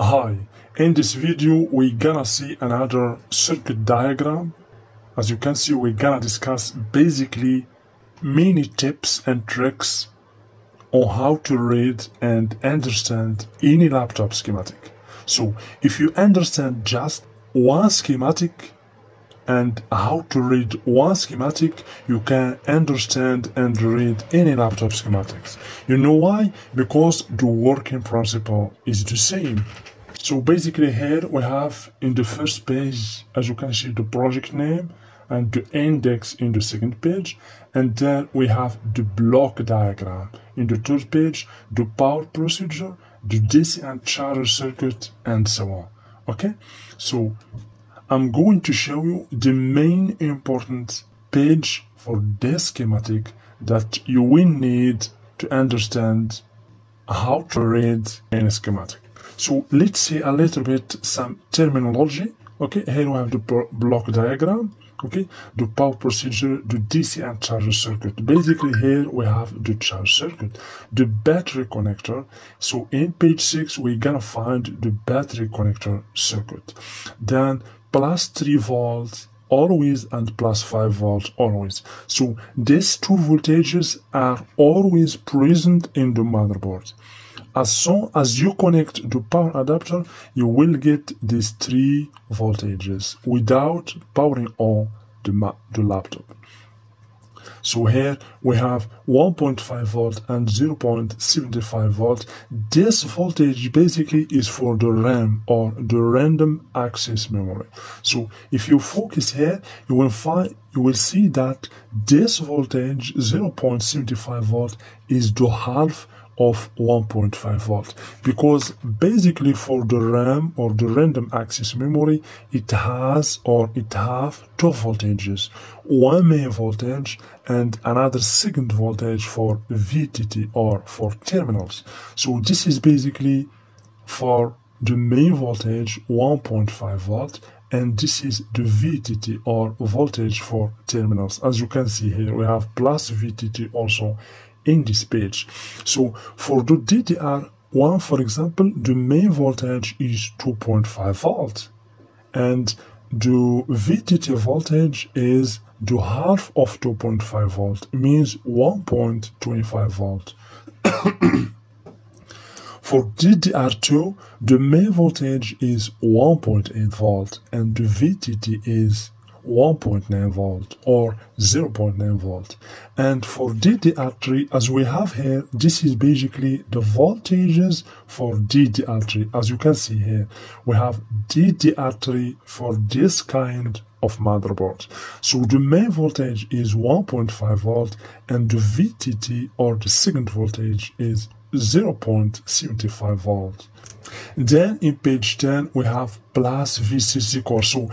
Hi, in this video we're gonna see another circuit diagram. As you can see we're gonna discuss basically many tips and tricks on how to read and understand any laptop schematic. So if you understand just one schematic and how to read one schematic, you can understand and read any laptop schematics. You know why? Because the working principle is the same. So basically here we have in the first page, as you can see, the project name and the index in the second page. And then we have the block diagram. In the third page, the power procedure, the DC and charger circuit, and so on. Okay? So I'm going to show you the main important page for this schematic that you will need to understand how to read any schematic. So let's see a little bit some terminology. Okay, here we have the block diagram. Okay, the power procedure, the DC and charger circuit. Basically, here we have the charge circuit, the battery connector. So in page six, we're gonna find the battery connector circuit. Then plus 3 volts always and plus 5 volts always. So these two voltages are always present in the motherboard. As soon as you connect the power adapter, you will get these three voltages without powering on the, the laptop. So here we have 1.5 volt and 0.75 volt. This voltage basically is for the RAM or the random access memory. So if you focus here, you will find you will see that this voltage 0.75 volt is the half of 1.5 volt. Because basically for the RAM or the random access memory it has or it have two voltages one main voltage and another second voltage for VTT or for terminals. So this is basically for the main voltage 1.5 volt and this is the VTT or voltage for terminals. As you can see here we have plus VTT also in this page. So for the DDR1, for example, the main voltage is 2.5 volt and the VTT voltage is the half of 2.5 volt, means 1.25 volt. For DDR2, the main voltage is 1.8 volt and the VTT is 1.9 volt or 0.9 volt. And for DDR3 as we have here this is basically the voltages for DDR3 as you can see here we have DDR3 for this kind of motherboard. So the main voltage is 1.5 volt and the VTT or the second voltage is 0.75 volt. Then in page 10 we have plus VCC core. So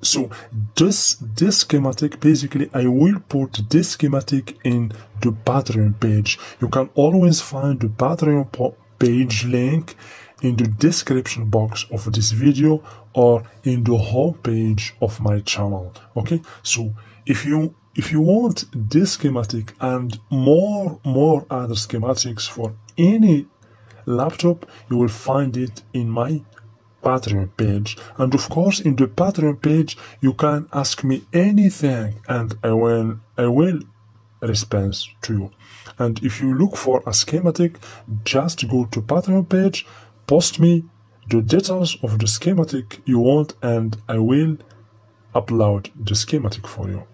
so this this schematic basically I will put this schematic in the Patreon page. You can always find the Patreon page link in the description box of this video or in the home page of my channel. Okay, so if you if you want this schematic and more more other schematics for any laptop, you will find it in my Patreon page. And of course, in the Patreon page, you can ask me anything and I will, I will respond to you. And if you look for a schematic, just go to Patreon page, post me the details of the schematic you want and I will upload the schematic for you.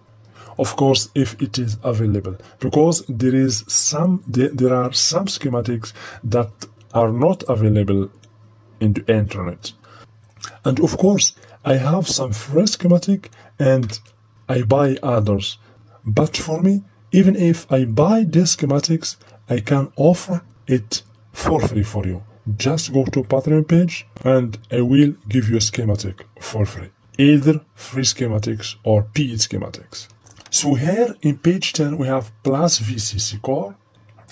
Of course, if it is available, because there is some, there, there are some schematics that are not available in the internet. And of course, I have some free schematic and I buy others. But for me, even if I buy these schematics, I can offer it for free for you. Just go to Patreon page and I will give you a schematic for free. Either free schematics or paid schematics. So here in page 10 we have plus VCC core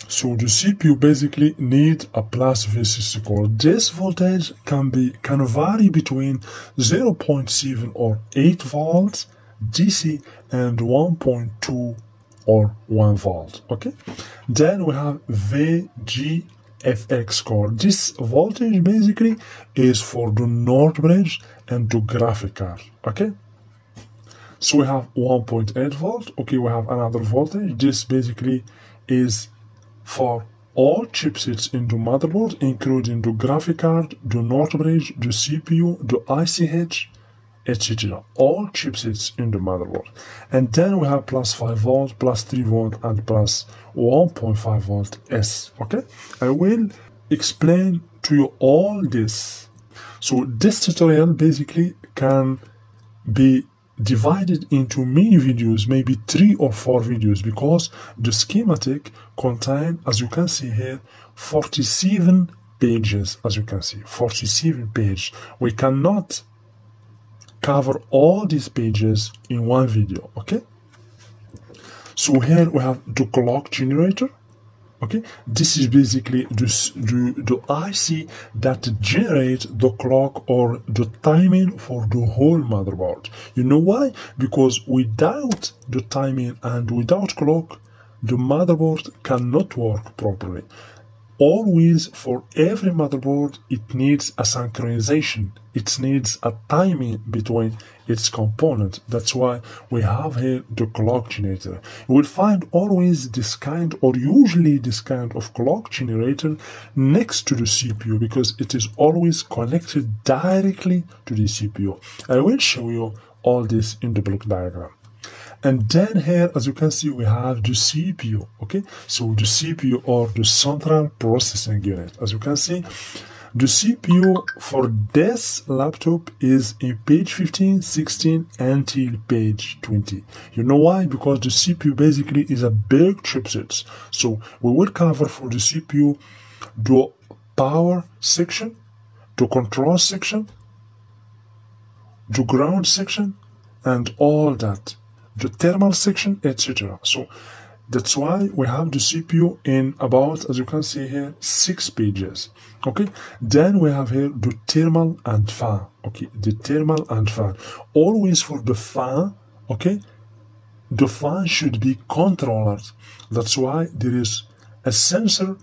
so the CPU basically needs a plus VCC core. This voltage can be can vary between 0.7 or 8 volts DC and 1.2 or 1 volt. Okay. Then we have VGA FX core. This voltage basically is for the North Bridge and the graphic card. Okay. So we have 1.8 volt. Okay, we have another voltage. This basically is for all chipsets in the motherboard, including the graphic card, the North Bridge, the CPU, the ICH, etc. All chipsets in the motherboard. And then we have plus 5 volt, plus 3 volt, and plus 1.5 volt S. Okay? I will explain to you all this. So this tutorial basically can be divided into many videos, maybe three or four videos, because the schematic contain, as you can see here, 47 pages, as you can see, 47 pages. We cannot cover all these pages in one video, okay? So here we have the clock generator, okay? This is basically the, the, IC that generates the clock or the timing for the whole motherboard. You know why? Because without the timing and without clock the motherboard cannot work properly. Always for every motherboard it needs a synchronization it needs a timing between its components. That's why we have here the clock generator. You will find always this kind or usually this kind of clock generator next to the cpu because it is always connected directly to the cpu i will show you all this in the block diagram. And then here as you can see we have the CPU okay? So the CPU or the central processing unit. As you can see the CPU for this laptop is in page 15, 16 until page 20. You know why? Because the CPU basically is a big chipset. So we will cover for the CPU the power section, the control section, the ground section, and all that the thermal section, etc. So that's why we have the CPU in about, as you can see here, six pages. Okay, then we have here the thermal and fan. Okay, the thermal and fan. Always for the fan, okay, the fan should be controlled. That's why there is a sensor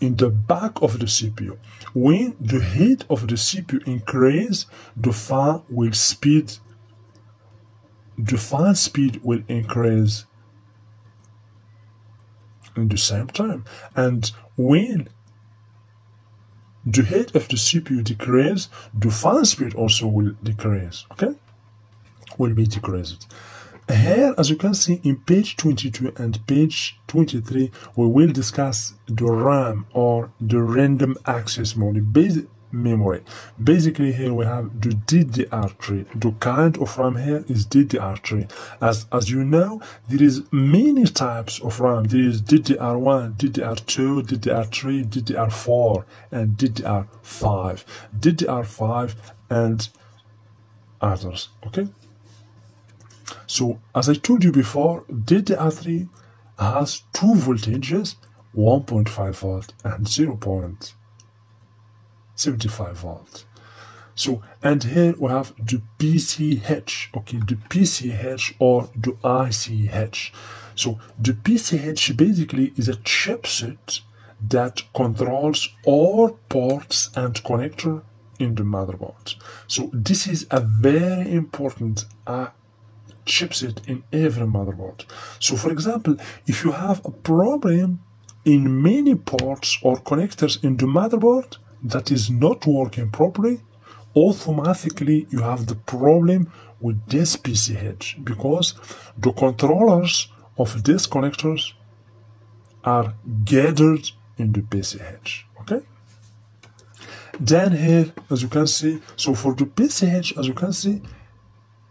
in the back of the CPU. When the heat of the CPU increases, the fan will speed the fan speed will increase in the same time. And when the heat of the CPU decreases, the fan speed also will decrease. Okay? Will be decreased. Here, as you can see in page 22 and page 23, we will discuss the RAM or the random access memory. Memory. Basically here we have the DDR3. The kind of RAM here is DDR3. As, as you know, there is many types of RAM. There is DDR1, DDR2, DDR3, DDR4, and DDR5. DDR5 and others, okay? So, as I told you before, DDR3 has two voltages, 1.5 volt and 0. 75 volts. So, and here we have the PCH, okay, the PCH or the ICH. So, the PCH basically is a chipset that controls all ports and connector in the motherboard. So, this is a very important uh, chipset in every motherboard. So, for example, if you have a problem in many ports or connectors in the motherboard, that is not working properly, automatically you have the problem with this PCH because the controllers of these connectors are gathered in the PCH. Okay? Then here, as you can see, so for the PCH, as you can see,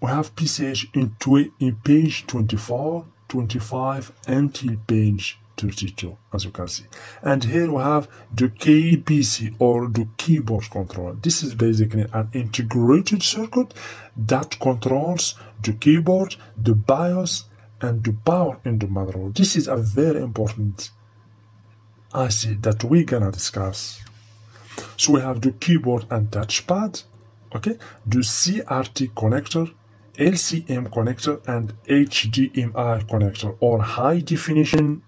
we have PCH in, in page 24, 25 until page 32 as you can see. And here we have the KBC or the keyboard controller. This is basically an integrated circuit that controls the keyboard the BIOS and the power in the motherboard. This is a very important IC that we're gonna discuss. So we have the keyboard and touchpad okay? The CRT connector LCM connector and HDMI connector or high definition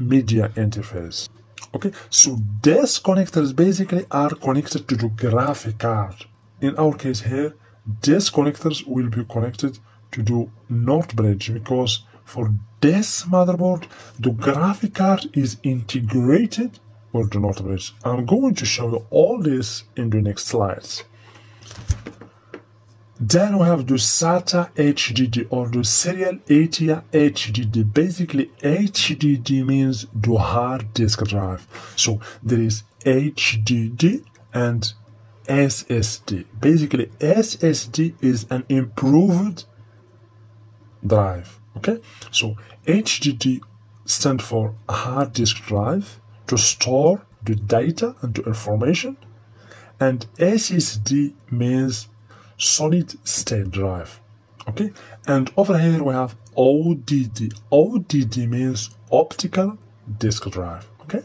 media interface. Okay, so these connectors basically are connected to the graphic card. In our case here, these connectors will be connected to the north bridge because for this motherboard, the graphic card is integrated with the north bridge. I'm going to show you all this in the next slides. Then we have the SATA HDD or the serial ATA HDD. Basically, HDD means the hard disk drive. So there is HDD and SSD. Basically, SSD is an improved drive. Okay, so HDD stands for hard disk drive to store the data and the information, and SSD means solid state drive. Okay, and over here we have ODD. ODD means optical disk drive. Okay,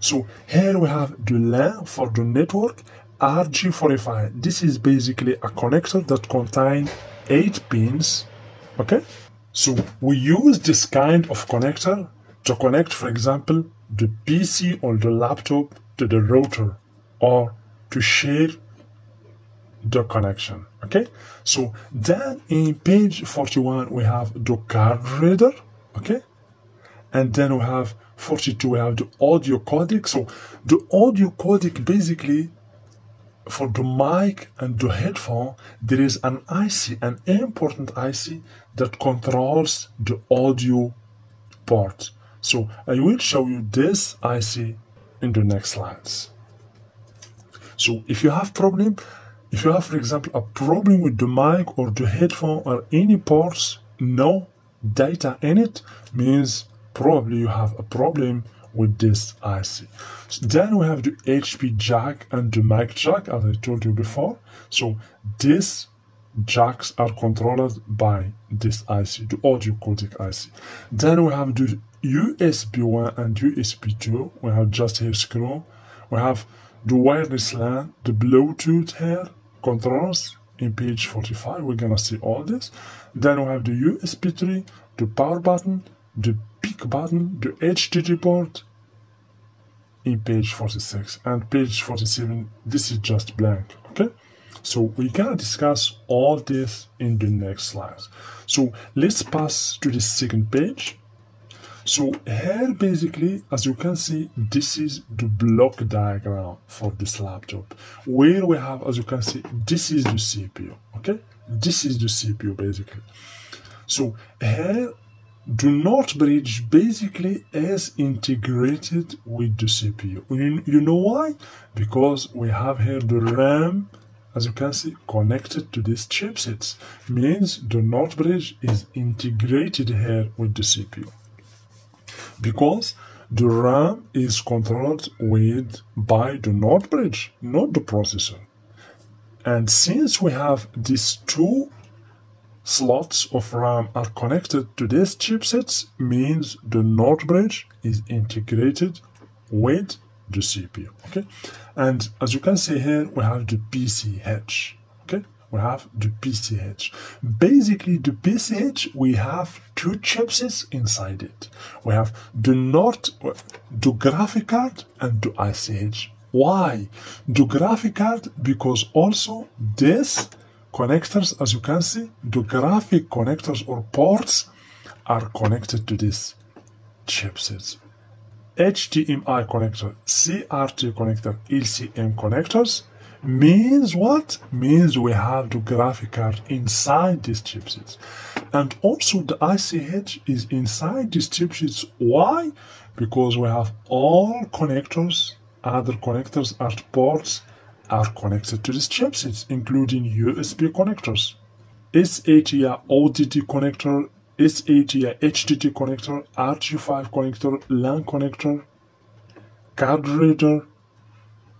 so here we have the LAN for the network RJ45. This is basically a connector that contains eight pins. Okay, so we use this kind of connector to connect, for example, the PC or the laptop to the router or to share the connection okay? So then in page 41 we have the card reader okay? And then we have 42 we have the audio codec. So the audio codec basically for the mic and the headphone there is an IC an important IC that controls the audio part. so I will show you this IC in the next slides. So if you have problem if you have, for example, a problem with the mic or the headphone or any ports, no data in it, means probably you have a problem with this IC. So then we have the HP jack and the mic jack, as I told you before. So these jacks are controlled by this IC, the audio codec IC. Then we have the USB 1 and USB 2. We have just here scroll. We have the wireless LAN, the Bluetooth here, controls in page 45 we're gonna see all this. Then we have the USB 3 the power button the peak button the HDD port in page 46 and page 47 this is just blank okay? So we're gonna discuss all this in the next slides. So let's pass to the second page so here basically, as you can see, this is the block diagram for this laptop. Where we have, as you can see, this is the CPU, okay? This is the CPU basically. So here, the north bridge basically is integrated with the CPU. You, you know why? Because we have here the RAM, as you can see, connected to these chipsets. Means the north bridge is integrated here with the CPU because the RAM is controlled with by the north bridge, not the processor. And since we have these two slots of RAM are connected to these chipsets, means the north bridge is integrated with the CPU. Okay, and as you can see here, we have the PCH we have the PCH. Basically, the PCH, we have two chipsets inside it. We have the NOT, the graphic card and the ICH. Why? The graphic card, because also this connectors, as you can see, the graphic connectors or ports are connected to this chipsets. HDMI connector, CRT connector, LCM connectors, means what? Means we have the graphic card inside these chipsets. And also the ICH is inside these chipsets. Why? Because we have all connectors, other connectors, art ports are connected to these chipsets, including USB connectors. SATA ODD connector, SATA HDD connector, RG5 connector, LAN connector, card reader,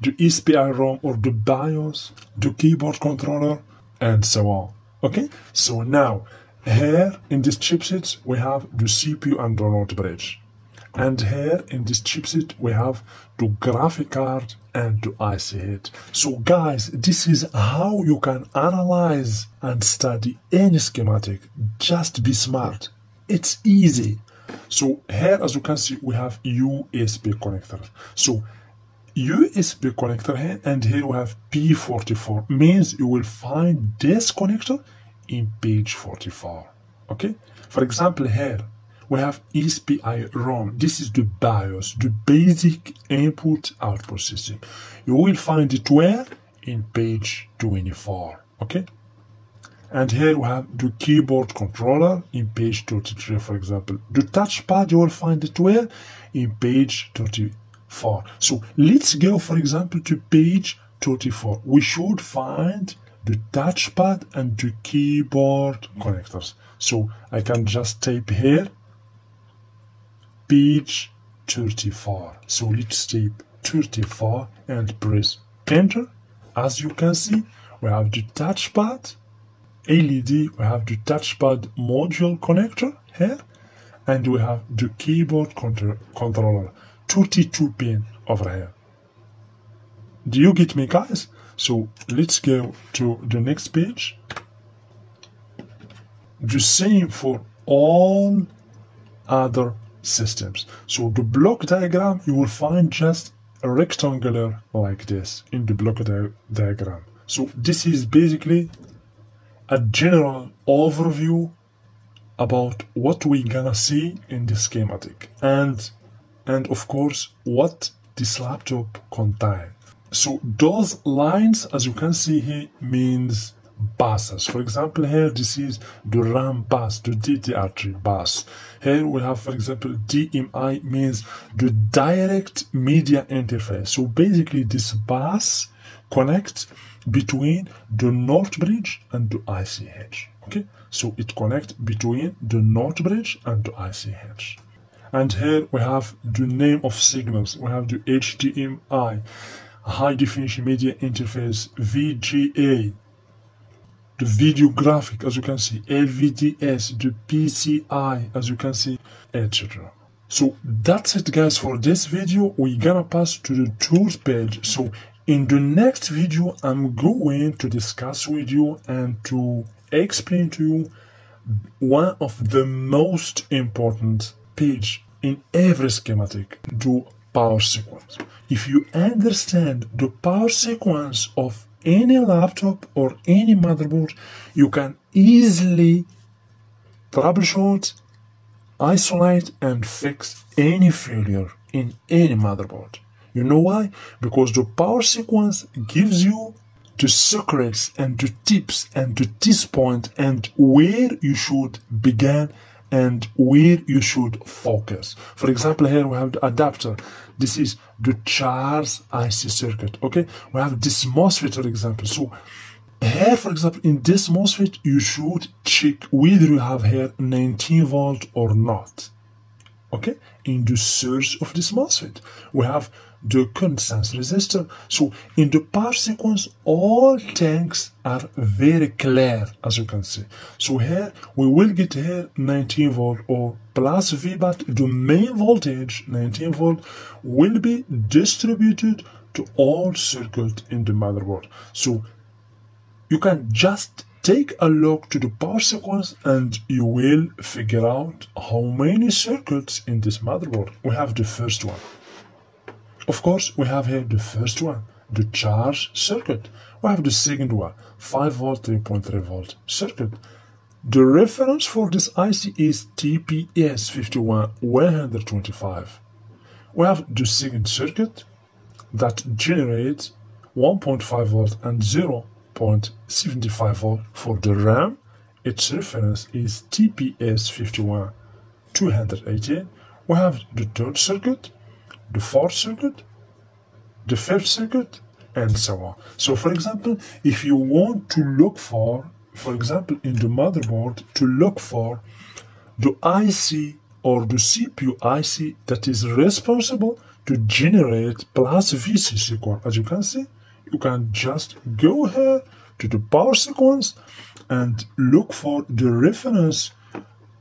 the ESP-ROM or the BIOS, the keyboard controller, and so on. Okay, so now here in this chipset we have the CPU and the north bridge. And here in this chipset we have the graphic card and the IC So guys, this is how you can analyze and study any schematic. Just be smart. It's easy. So here, as you can see, we have USB connectors. So USB connector here, and here we have P44. Means you will find this connector in page 44. Okay. For example, here we have SPI ROM. This is the BIOS, the basic input output system. You will find it where? In page 24. Okay. And here we have the keyboard controller in page 33, for example. The touchpad, you will find it where? In page 34. So let's go, for example, to page 34. We should find the touchpad and the keyboard connectors. So I can just type here, page 34. So let's type 34 and press enter. As you can see, we have the touchpad LED, we have the touchpad module connector here, and we have the keyboard control controller, 32 pin over here. Do you get me, guys? So let's go to the next page. The same for all other systems. So the block diagram, you will find just a rectangular like this in the block di diagram. So this is basically a general overview about what we're gonna see in the schematic and and of course what this laptop contains. So those lines as you can see here means buses. For example here this is the RAM bus, the DDR3 bus. Here we have for example DMI means the direct media interface. So basically this bus connects between the north bridge and the ICH. Okay, so it connects between the north bridge and the ICH. And here we have the name of signals. We have the HDMI, high definition media interface, VGA, the video graphic, as you can see, LVDS, the PCI, as you can see, etc. So that's it guys for this video. We're gonna pass to the tools page. So in the next video, I'm going to discuss with you and to explain to you one of the most important page in every schematic, do power sequence. If you understand the power sequence of any laptop or any motherboard, you can easily troubleshoot, isolate and fix any failure in any motherboard. You know why? Because the power sequence gives you the secrets and the tips and the this point and where you should begin and where you should focus. For example, here we have the adapter. This is the charge IC circuit. Okay, we have this MOSFET, for example. So here, for example, in this MOSFET, you should check whether you have here 19 volt or not. Okay, in the source of this MOSFET, we have the sense resistor. So in the power sequence, all tanks are very clear, as you can see. So here, we will get here 19 volt or plus V, but the main voltage, 19 volt, will be distributed to all circuits in the motherboard. So you can just take a look to the power sequence and you will figure out how many circuits in this motherboard. We have the first one. Of course, we have here the first one, the charge circuit. We have the second one, 5 volt, 3.3 volt circuit. The reference for this IC is TPS 51125. We have the second circuit that generates 1.5 volt and 0.75 volt for the RAM. Its reference is TPS 51218. We have the third circuit the fourth circuit, the fifth circuit, and so on. So, for example, if you want to look for, for example, in the motherboard, to look for the IC or the CPU IC that is responsible to generate plus VCC core, as you can see, you can just go here to the power sequence and look for the reference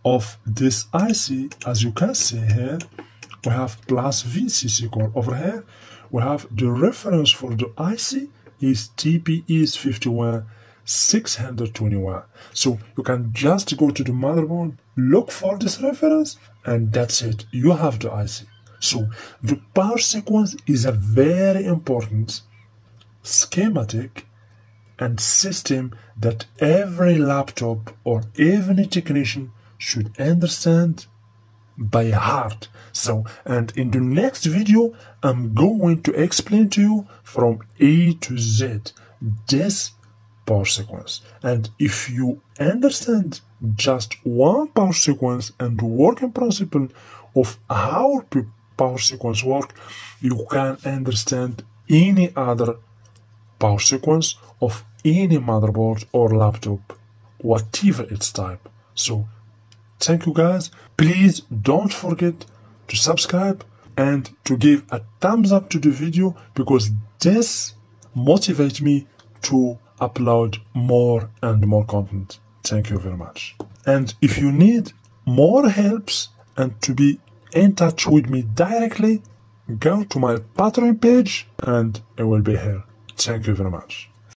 of this IC, as you can see here, we have plus VCC. Over here, we have the reference for the IC is TPS 621. So you can just go to the motherboard, look for this reference, and that's it. You have the IC. So the power sequence is a very important schematic and system that every laptop or every technician should understand by heart. So, and in the next video, I'm going to explain to you from A to Z this power sequence. And if you understand just one power sequence and working principle of how power sequence work, you can understand any other power sequence of any motherboard or laptop, whatever its type. So, thank you guys. Please don't forget to subscribe and to give a thumbs up to the video because this motivates me to upload more and more content. Thank you very much. And if you need more helps and to be in touch with me directly, go to my Patreon page and I will be here. Thank you very much.